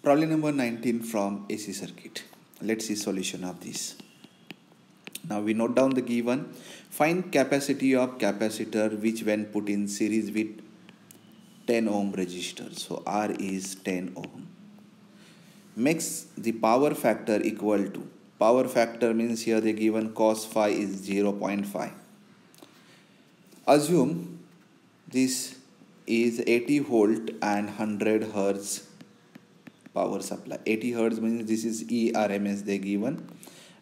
Problem number 19 from AC circuit. Let's see solution of this. Now we note down the given. Find capacity of capacitor which when put in series with 10 ohm resistor. So R is 10 ohm. Makes the power factor equal to. Power factor means here the given cos phi is 0.5. Assume this is 80 volt and 100 hertz power supply. 80 hertz means this is ERMS they given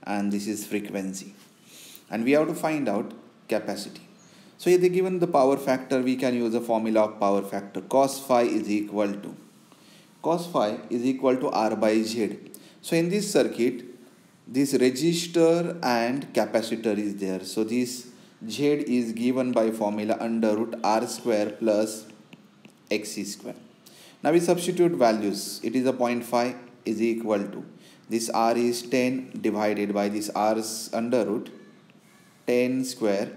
and this is frequency. And we have to find out capacity. So if they given the power factor we can use the formula of power factor. Cos phi is equal to cos phi is equal to R by Z. So in this circuit this resistor and capacitor is there. So this Z is given by formula under root R square plus XC square now we substitute values. It is a 0.5 is equal to this r is 10 divided by this r's under root 10 square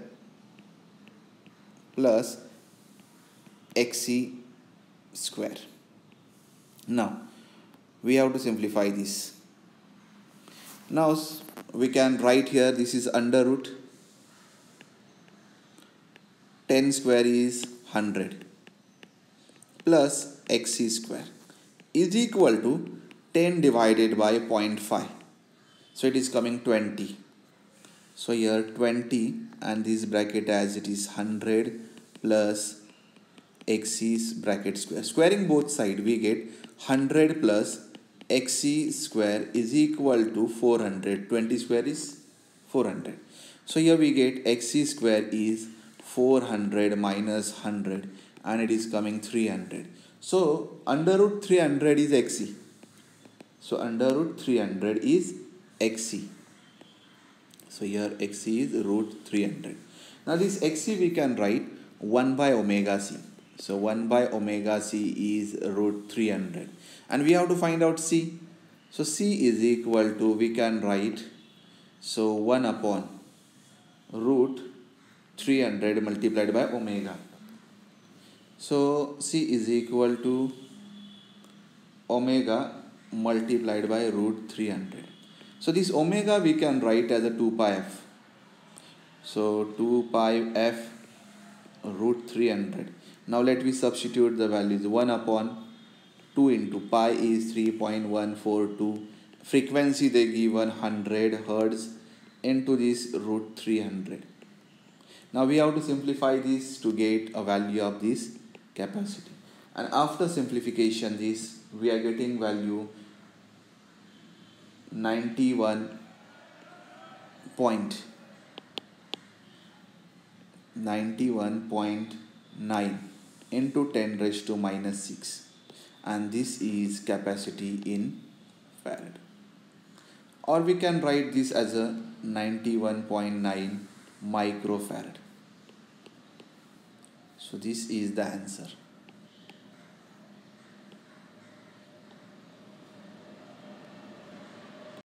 plus xc square. Now we have to simplify this. Now we can write here this is under root 10 square is 100 plus xc square is equal to 10 divided by 0.5 so it is coming 20 so here 20 and this bracket as it is 100 plus xc bracket square. Squaring both side we get 100 plus xc square is equal to 400 20 square is 400 so here we get xc square is 400 minus 100 and it is coming 300 so under root 300 is xc. So under root 300 is xc. So here xc is root 300. Now this xc we can write 1 by omega c. So 1 by omega c is root 300. And we have to find out c. So c is equal to we can write so 1 upon root 300 multiplied by omega. So C is equal to omega multiplied by root 300. So this omega we can write as a 2 pi f. So 2 pi f root 300. Now let me substitute the values 1 upon 2 into pi is 3.142 frequency they give 100 hertz into this root 300 now we have to simplify this to get a value of this capacity. And after simplification this we are getting value 91 point 91.9 into 10 raised to minus 6 and this is capacity in farad or we can write this as a 91.9 microfarad so this is the answer